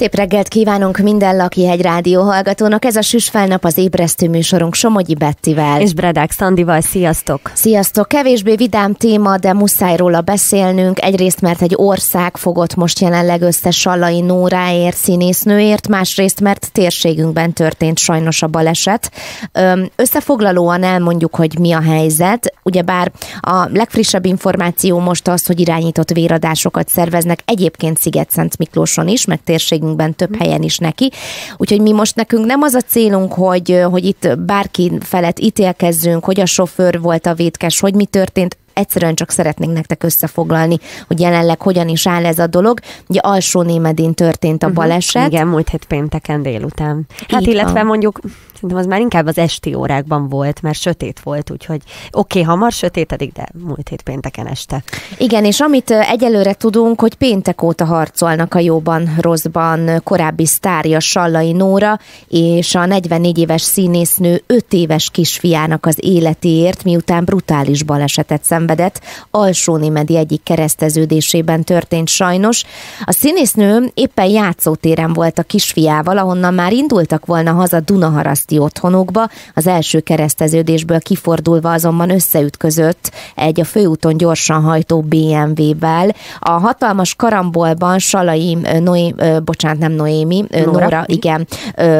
Szép reggelt kívánunk minden Lakihegy rádió hallgatónak. Ez a Süsfelnap az ébresztő műsorunk Somogyi Bettivel. És Bredák Szandival. Sziasztok! Sziasztok! Kevésbé vidám téma, de muszáj róla beszélnünk. Egyrészt, mert egy ország fogott most jelenleg össze Sallai Nóráért, színésznőért, másrészt, mert térségünkben történt sajnos a baleset. Összefoglalóan elmondjuk, hogy mi a helyzet. Ugyebár a legfrissebb információ most az, hogy irányított véradásokat szerveznek egyébként Sziget-Szent Miklóson is, meg térségünkben életünkben több helyen is neki. Úgyhogy mi most nekünk nem az a célunk, hogy, hogy itt bárki felett ítélkezzünk, hogy a sofőr volt a vétkes, hogy mi történt, egyszerűen csak szeretnénk nektek összefoglalni, hogy jelenleg hogyan is áll ez a dolog. Ugye alsó némedén történt a mhm. baleset. Uh-huh. Igen, múlt hét pénteken délután. Hát Így illetve van. mondjuk Szerintem az már inkább az esti órákban volt, mert sötét volt, úgyhogy oké, okay, hamar sötétedik, de múlt hét pénteken este. Igen, és amit egyelőre tudunk, hogy péntek óta harcolnak a jóban, rosszban korábbi sztárja Sallai Nóra, és a 44 éves színésznő 5 éves kisfiának az életéért, miután brutális balesetet szenvedett, Alsónémedi egyik kereszteződésében történt sajnos. A színésznő éppen játszótéren volt a kisfiával, ahonnan már indultak volna haza Dunaharaszt kereszti otthonukba, az első kereszteződésből kifordulva azonban összeütközött egy a főúton gyorsan hajtó BMW-vel. A hatalmas karambolban Salai, Noé, bocsánat, nem Noémi, Nóra, Nóra igen,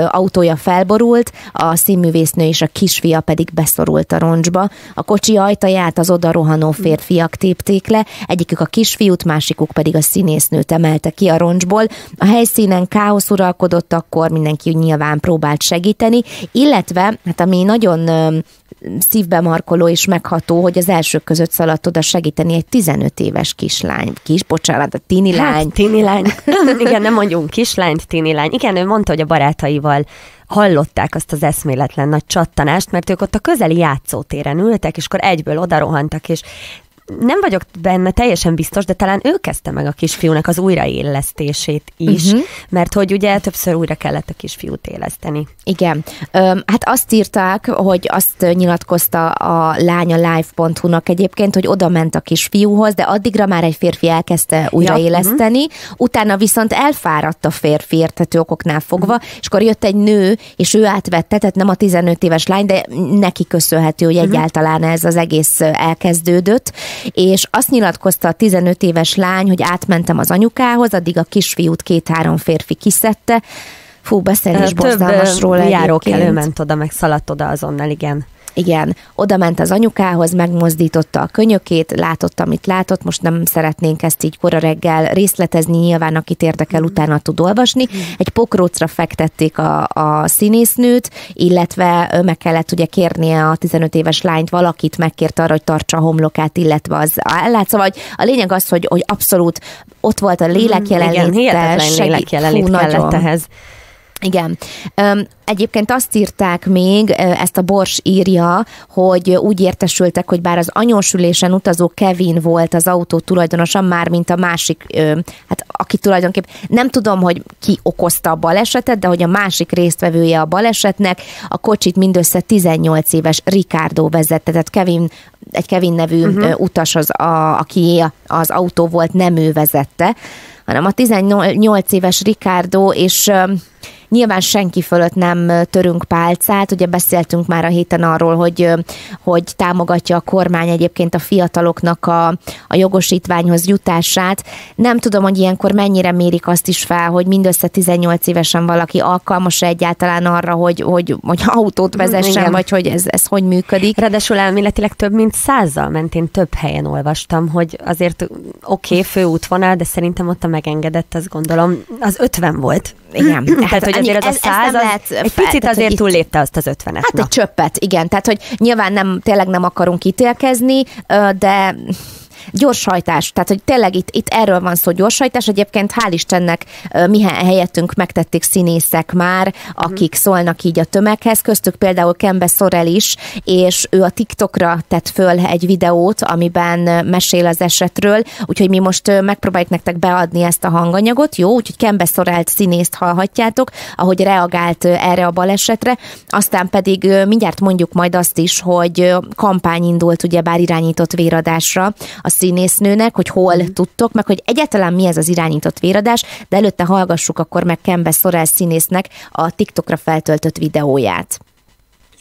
autója felborult, a színművésznő és a kisfia pedig beszorult a roncsba. A kocsi ajtaját az oda rohanó férfiak tépték le, egyikük a kisfiút, másikuk pedig a színésznőt emelte ki a roncsból. A helyszínen káosz uralkodott, akkor mindenki nyilván próbált segíteni, illetve, hát ami nagyon szívbe markoló és megható, hogy az elsők között szaladt oda segíteni egy 15 éves kislány. Kis, bocsánat, a tini hát, lány. tini lány. Igen, nem mondjunk kislányt, tini lány. Igen, ő mondta, hogy a barátaival hallották azt az eszméletlen nagy csattanást, mert ők ott a közeli játszótéren ültek, és akkor egyből odarohantak, és nem vagyok benne teljesen biztos, de talán ő kezdte meg a kisfiúnak az újraélesztését is, uh-huh. mert hogy ugye többször újra kellett a kisfiút éleszteni. Igen. hát azt írták, hogy azt nyilatkozta a lánya live.hu-nak egyébként, hogy oda ment a kisfiúhoz, de addigra már egy férfi elkezdte újraéleszteni, ja. uh-huh. utána viszont elfáradt a férfi értető okoknál fogva, uh-huh. és akkor jött egy nő, és ő átvette, tehát nem a 15 éves lány, de neki köszönhető, hogy uh-huh. egyáltalán ez az egész elkezdődött, és azt nyilatkozta a 15 éves lány, hogy átmentem az anyukához, addig a kisfiút két-három férfi kiszedte, Fú, beszélni is borzalmas róla járókelő ment oda, meg szaladt oda azonnal, igen. Igen, oda ment az anyukához, megmozdította a könyökét, látott, amit látott, most nem szeretnénk ezt így kora reggel részletezni, nyilván akit érdekel, utána tud olvasni. Egy pokrócra fektették a, a színésznőt, illetve meg kellett ugye kérnie a 15 éves lányt, valakit megkért arra, hogy tartsa a homlokát, illetve az ellát. Szóval a lényeg az, hogy, hogy abszolút ott volt a lélek jelenlét. Igen, hihetetlen lélek jelenlét kellett ehhez. Igen. Egyébként azt írták még, ezt a Bors írja, hogy úgy értesültek, hogy bár az anyósülésen utazó Kevin volt az autó tulajdonosa, már mint a másik, hát aki tulajdonképp nem tudom, hogy ki okozta a balesetet, de hogy a másik résztvevője a balesetnek, a kocsit mindössze 18 éves Ricardo vezette, tehát Kevin, egy Kevin nevű uh-huh. utas, az, a, aki az autó volt, nem ő vezette, hanem a 18 éves Ricardo, és Nyilván senki fölött nem törünk pálcát, ugye beszéltünk már a héten arról, hogy, hogy támogatja a kormány egyébként a fiataloknak a, a jogosítványhoz jutását. Nem tudom, hogy ilyenkor mennyire mérik azt is fel, hogy mindössze 18 évesen valaki alkalmas egyáltalán arra, hogy, hogy, hogy autót vezessen, Igen. vagy hogy ez, ez hogy működik. Ráadásul elméletileg több mint százzal ment, én több helyen olvastam, hogy azért oké, okay, főútvonal, de szerintem ott a megengedett, azt gondolom, az 50 volt. Igen. Tehát, hogy azért az a száz, az egy picit tehát, azért túllépte azt az ötvenet. Hát na. egy csöppet, igen. Tehát, hogy nyilván nem, tényleg nem akarunk ítélkezni, de gyorshajtás, tehát hogy tényleg itt, itt erről van szó, gyorshajtás. Egyébként hál' Istennek mi helyettünk megtették színészek már, akik mm. szólnak így a tömeghez, köztük például Kembe Sorel is, és ő a TikTokra tett föl egy videót, amiben mesél az esetről, úgyhogy mi most megpróbáljuk nektek beadni ezt a hanganyagot, jó? Úgyhogy Kembe Sorelt színészt hallhatjátok, ahogy reagált erre a balesetre, aztán pedig mindjárt mondjuk majd azt is, hogy kampány indult ugyebár irányított véradásra a a színésznőnek, hogy hol mm. tudtok, meg hogy egyáltalán mi ez az irányított véradás, de előtte hallgassuk akkor meg Kembe Szorel színésznek a TikTokra feltöltött videóját.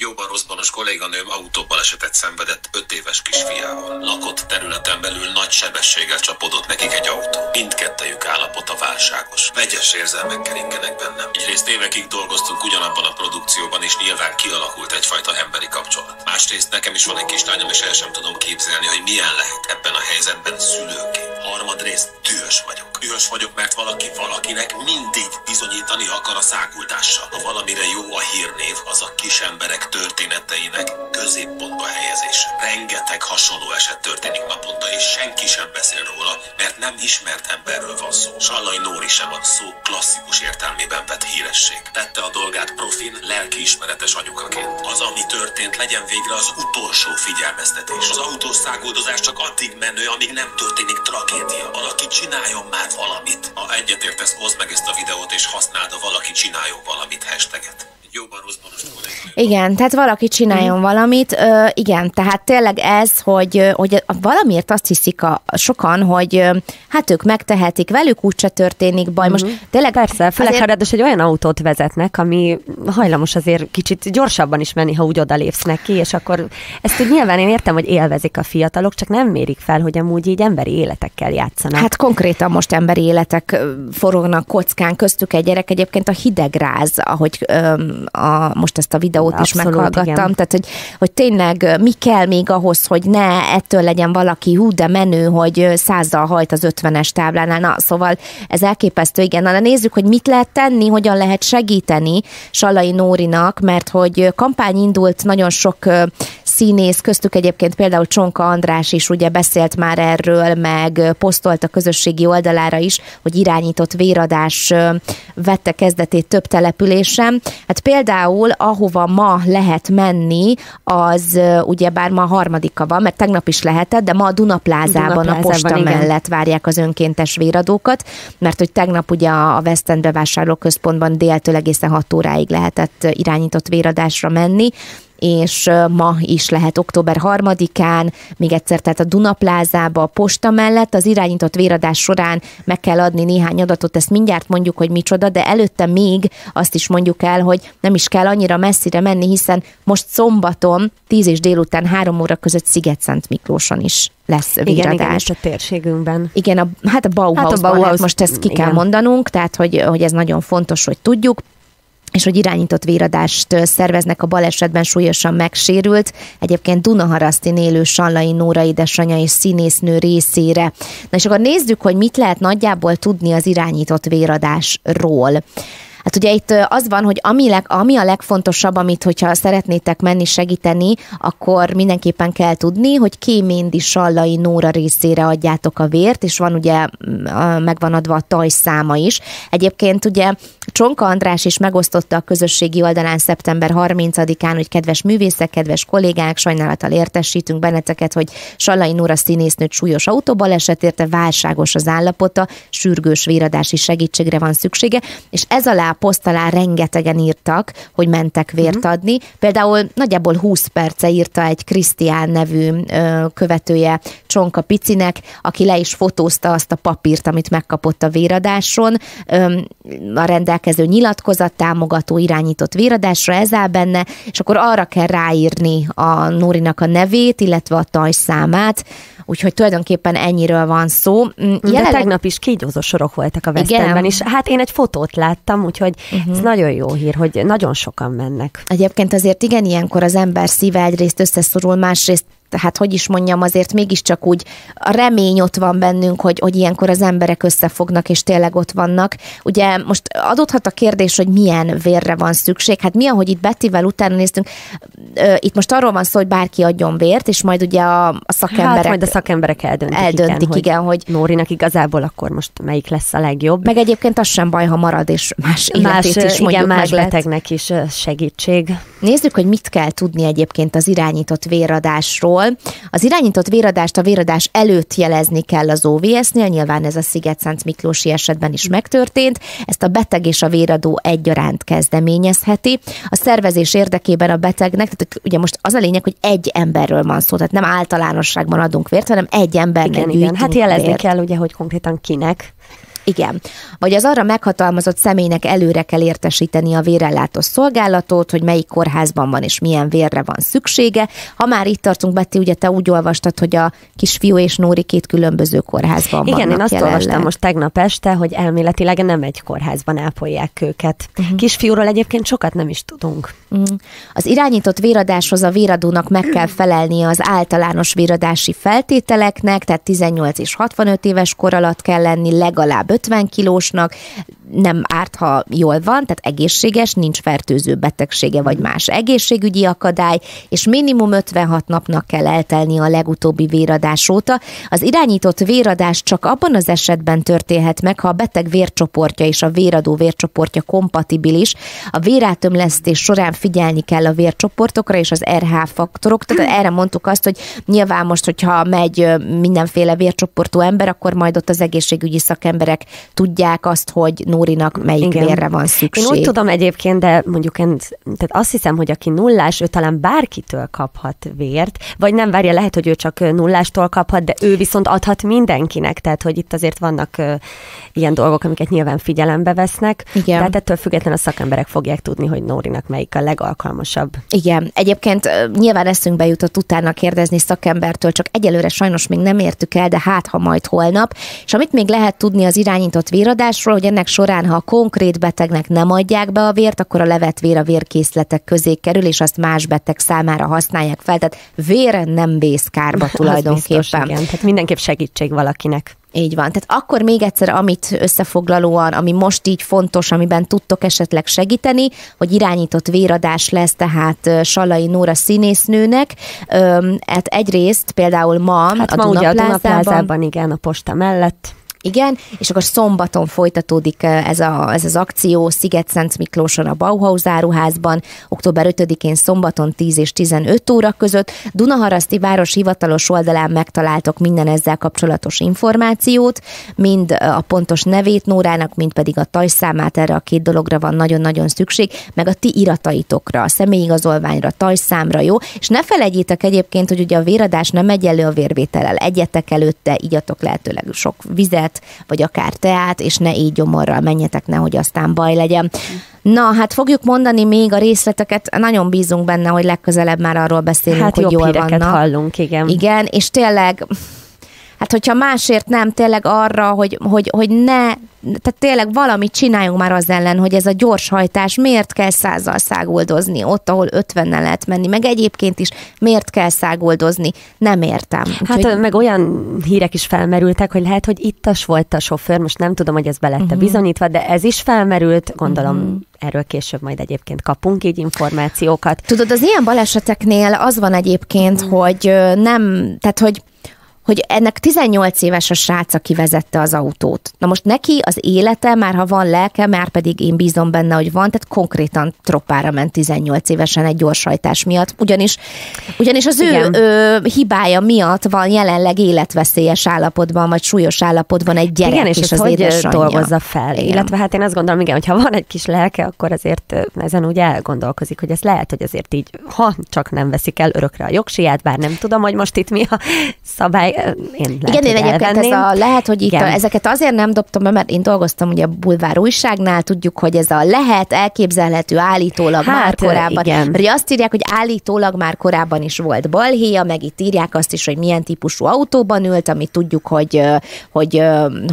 Jóban rosszbanos kolléganőm autóbalesetet szenvedett 5 éves kisfiával. Lakott területen belül nagy sebességgel csapodott nekik egy autó. Mindkettejük állapota válságos. Vegyes érzelmek keringenek bennem. Egyrészt évekig dolgoztunk ugyanabban a produkcióban, és nyilván kialakult egyfajta emberi kapcsolat. Másrészt nekem is van egy kislányom, és el sem tudom képzelni, hogy milyen lehet ebben a helyzetben szülőként. Harmadrészt dühös vagyok. Dühös vagyok, mert valaki valakinek mindig bizonyítani akar a száguldással. Ha valamire jó a hírnév, az a kis emberek történeteinek középpontba helyezése. Rengeteg hasonló eset történik naponta, és senki sem beszél róla, mert nem ismert emberről van szó. Sallai Nóri sem a szó klasszikus értelmében vett híresség. Tette a dolgát profin, lelkiismeretes anyukaként. Az, ami történt, legyen végre az utolsó figyelmeztetés. Az autószágoldozás csak addig menő, amíg nem történik tragédia. Valaki csináljon már valamit. Ha egyetértesz, hozd meg ezt a videót, és használd a valaki csináljon valamit hashtaget. Jóban, rosszban, igen, tehát valaki csináljon mm. valamit. Ö, igen, tehát tényleg ez, hogy, hogy valamiért azt hiszik a, sokan, hogy hát ők megtehetik, velük úgyse történik baj. Most mm. tényleg Persze, főleg azért... ha egy olyan autót vezetnek, ami hajlamos azért kicsit gyorsabban is menni, ha úgy odalépsz neki, és akkor ezt úgy nyilván én értem, hogy élvezik a fiatalok, csak nem mérik fel, hogy amúgy így emberi életekkel játszanak. Hát konkrétan most emberi életek forognak kockán, köztük egy gyerek egyébként a hidegráz, ahogy ö, a, most ezt a videót Abszolút, is meghallgattam, igen. tehát hogy, hogy tényleg mi kell még ahhoz, hogy ne ettől legyen valaki hú, de menő, hogy százzal hajt az ötvenes táblánál. Na, szóval ez elképesztő, igen. Na, de nézzük, hogy mit lehet tenni, hogyan lehet segíteni Salai Nórinak, mert hogy kampány indult, nagyon sok színész, köztük egyébként például Csonka András is ugye beszélt már erről, meg posztolt a közösségi oldalára is, hogy irányított véradás vette kezdetét több településen. Hát például, ahova ma lehet menni, az ugye bár ma harmadika van, mert tegnap is lehetett, de ma a Dunaplázában, Dunaplázában a posta igen. mellett várják az önkéntes véradókat, mert hogy tegnap ugye a West End bevásárlóközpontban déltől egészen 6 óráig lehetett irányított véradásra menni, és ma is lehet október 3-án, még egyszer, tehát a Dunaplázába, a posta mellett az irányított véradás során meg kell adni néhány adatot, ezt mindjárt mondjuk, hogy micsoda, de előtte még azt is mondjuk el, hogy nem is kell annyira messzire menni, hiszen most szombaton 10 és délután 3 óra között Sziget-Szent Miklóson is lesz véradás. Igen, igen, a térségünkben. Igen, a, hát a Bauhausban, hát a Bauhaus, hát most ezt ki igen. kell mondanunk, tehát hogy, hogy ez nagyon fontos, hogy tudjuk és hogy irányított véradást szerveznek a balesetben súlyosan megsérült, egyébként Dunaharasztin élő Sallai Nóra édesanyja és színésznő részére. Na és akkor nézzük, hogy mit lehet nagyjából tudni az irányított véradásról. Hát ugye itt az van, hogy ami, leg, ami a legfontosabb, amit hogyha szeretnétek menni segíteni, akkor mindenképpen kell tudni, hogy Kéméndi Sallai Nóra részére adjátok a vért, és van ugye megvan adva a tajszáma is. Egyébként ugye Csonka András is megosztotta a közösségi oldalán szeptember 30-án, hogy kedves művészek, kedves kollégák, sajnálattal értesítünk benneteket, hogy Sallai Nóra színésznőt súlyos autóbaleset érte, válságos az állapota, sürgős véradási segítségre van szüksége, és ez alá poszt alá rengetegen írtak, hogy mentek vért uh-huh. adni. Például nagyjából 20 perce írta egy Krisztián nevű ö, követője Csonka Picinek, aki le is fotózta azt a papírt, amit megkapott a véradáson. Ö, a rendelkező nyilatkozat támogató irányított véradásra ez áll benne, és akkor arra kell ráírni a Nórinak a nevét, illetve a tajszámát, úgyhogy tulajdonképpen ennyiről van szó. Mm, jelenleg... De tegnap is kígyózó sorok voltak a West és hát én egy fotót láttam, úgyhogy uh-huh. ez nagyon jó hír, hogy nagyon sokan mennek. Egyébként azért igen, ilyenkor az ember szíve egyrészt összeszorul, másrészt hát hogy is mondjam, azért mégiscsak úgy a remény ott van bennünk, hogy, hogy ilyenkor az emberek összefognak, és tényleg ott vannak. Ugye most adódhat a kérdés, hogy milyen vérre van szükség. Hát mi, ahogy itt Bettivel utána néztünk, itt most arról van szó, hogy bárki adjon vért, és majd ugye a, a szakemberek... Hát majd a szakemberek eldöntik, eldöntik igen, igen, hogy, hogy Nórinak igazából akkor most melyik lesz a legjobb. Meg egyébként az sem baj, ha marad, és más, más életét is igen, más betegnek is segítség. Nézzük, hogy mit kell tudni egyébként az irányított véradásról. Az irányított véradást a véradás előtt jelezni kell az OVS-nél, nyilván ez a Sziget-Szent Miklósi esetben is megtörtént. Ezt a beteg és a véradó egyaránt kezdeményezheti. A szervezés érdekében a betegnek, tehát ugye most az a lényeg, hogy egy emberről van szó, tehát nem általánosságban adunk vért, hanem egy embernek igen, igen. Hát jelezni vért. kell ugye, hogy konkrétan kinek. Igen. Vagy az arra meghatalmazott személynek előre kell értesíteni a vérellátó szolgálatot, hogy melyik kórházban van és milyen vérre van szüksége. Ha már itt tartunk, Betty, ugye te úgy olvastad, hogy a kisfiú és Nóri két különböző kórházban Igen, vannak én azt jelenleg. olvastam most tegnap este, hogy elméletileg nem egy kórházban ápolják őket. Uh-huh. Kisfiúról egyébként sokat nem is tudunk. Uh-huh. Az irányított véradáshoz a véradónak meg kell felelnie az általános véradási feltételeknek, tehát 18 és 65 éves kor alatt kell lenni, legalább 50 kilósnak, nem árt, ha jól van, tehát egészséges, nincs fertőző betegsége vagy más egészségügyi akadály, és minimum 56 napnak kell eltelni a legutóbbi véradás óta. Az irányított véradás csak abban az esetben történhet meg, ha a beteg vércsoportja és a véradó vércsoportja kompatibilis. A vérátömlesztés során figyelni kell a vércsoportokra és az RH faktorok, tehát erre mondtuk azt, hogy nyilván most, hogyha megy mindenféle vércsoportú ember, akkor majd ott az egészségügyi szakemberek tudják azt, hogy Nórinak melyik Igen. vérre van szükség. Én úgy tudom egyébként, de mondjuk én tehát azt hiszem, hogy aki nullás, ő talán bárkitől kaphat vért, vagy nem várja, lehet, hogy ő csak nullástól kaphat, de ő viszont adhat mindenkinek, tehát hogy itt azért vannak uh, ilyen dolgok, amiket nyilván figyelembe vesznek, Igen. tehát ettől függetlenül a szakemberek fogják tudni, hogy Nórinak melyik a legalkalmasabb. Igen, egyébként nyilván eszünkbe jutott utána kérdezni szakembertől, csak egyelőre sajnos még nem értük el, de hát ha majd holnap, és amit még lehet tudni az irányított véradásról, hogy ennek során, ha a konkrét betegnek nem adják be a vért, akkor a levet vér a vérkészletek közé kerül, és azt más beteg számára használják fel. Tehát vér nem vész kárba tulajdonképpen. Biztos, igen. Tehát mindenképp segítség valakinek. Így van. Tehát akkor még egyszer, amit összefoglalóan, ami most így fontos, amiben tudtok esetleg segíteni, hogy irányított véradás lesz tehát Salai Nóra színésznőnek. Hát egyrészt például ma hát a ma ugye a Dunaplázában, igen, a posta mellett igen, és akkor szombaton folytatódik ez, a, ez az akció Sziget-Szent Miklóson a Bauhaus áruházban, október 5-én szombaton 10 és 15 óra között. Dunaharaszti város hivatalos oldalán megtaláltok minden ezzel kapcsolatos információt, mind a pontos nevét Nórának, mind pedig a tajszámát, erre a két dologra van nagyon-nagyon szükség, meg a ti irataitokra, a személyigazolványra, tajszámra, jó? És ne felejtjétek egyébként, hogy ugye a véradás nem egyenlő a vérvétellel. Egyetek előtte, igyatok lehetőleg sok vizet, tejet, vagy akár teát, és ne így gyomorral menjetek, nehogy aztán baj legyen. Na, hát fogjuk mondani még a részleteket, nagyon bízunk benne, hogy legközelebb már arról beszélünk, hát hogy jól vannak. hallunk, igen. Igen, és tényleg hát hogyha másért nem, tényleg arra, hogy, hogy, hogy ne tehát tényleg valamit csináljunk már az ellen, hogy ez a gyorshajtás miért kell százal szágoldozni, ott, ahol ötvennel lehet menni, meg egyébként is miért kell szágoldozni, nem értem. Hát Úgyhogy... meg olyan hírek is felmerültek, hogy lehet, hogy ittas volt a sofőr, most nem tudom, hogy ez be lett uh-huh. bizonyítva, de ez is felmerült, gondolom uh-huh. erről később majd egyébként kapunk így információkat. Tudod, az ilyen baleseteknél az van egyébként, uh-huh. hogy nem, tehát hogy hogy ennek 18 éves a srác, aki vezette az autót. Na most neki az élete, már ha van lelke, már pedig én bízom benne, hogy van, tehát konkrétan troppára ment 18 évesen egy gyorsajtás miatt, ugyanis, ugyanis az Igen. ő ö, hibája miatt van jelenleg életveszélyes állapotban, vagy súlyos állapotban egy gyerek Igen, és, és az hogy édesanyja. dolgozza fel. Igen. Illetve hát én azt gondolom, igen, hogyha van egy kis lelke, akkor azért ezen úgy elgondolkozik, hogy ez lehet, hogy azért így, ha csak nem veszik el örökre a jogsiját, bár nem tudom, hogy most itt mi a szabály én lehet, Igen, én egyébként ez a, lehet, hogy itt a, ezeket azért nem dobtam be, mert én dolgoztam ugye a Bulvár újságnál, tudjuk, hogy ez a lehet, elképzelhető állítólag hát, már korábban. Igen. Mert azt írják, hogy állítólag már korábban is volt balhéja, meg itt írják azt is, hogy milyen típusú autóban ült, ami tudjuk, hogy hogy,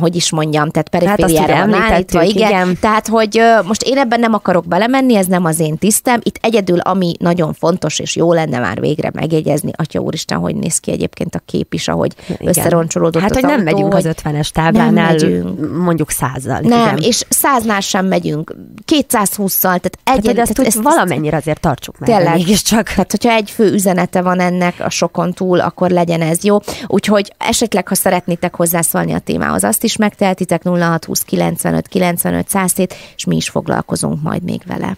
hogy is mondjam, tehát perifériára hát van állítva. Igen. igen. Tehát, hogy most én ebben nem akarok belemenni, ez nem az én tisztem. Itt egyedül, ami nagyon fontos, és jó lenne már végre megjegyezni, atya úristen, hogy néz ki egyébként a kép is, ahogy igen. összeroncsolódott Hát, hogy nem autó, megyünk az ötvenes táblánál, mondjuk százal. Nem, igen. és száznál sem megyünk, 220-szal, tehát egy... Tehát, azt tehát ezt, valamennyire azért tartsuk meg. Tényleg. Mégiscsak. Tehát, hogyha egy fő üzenete van ennek a sokon túl, akkor legyen ez jó. Úgyhogy esetleg, ha szeretnétek hozzászólni a témához, azt is megtehetitek 0620 95 95 107, és mi is foglalkozunk majd még vele.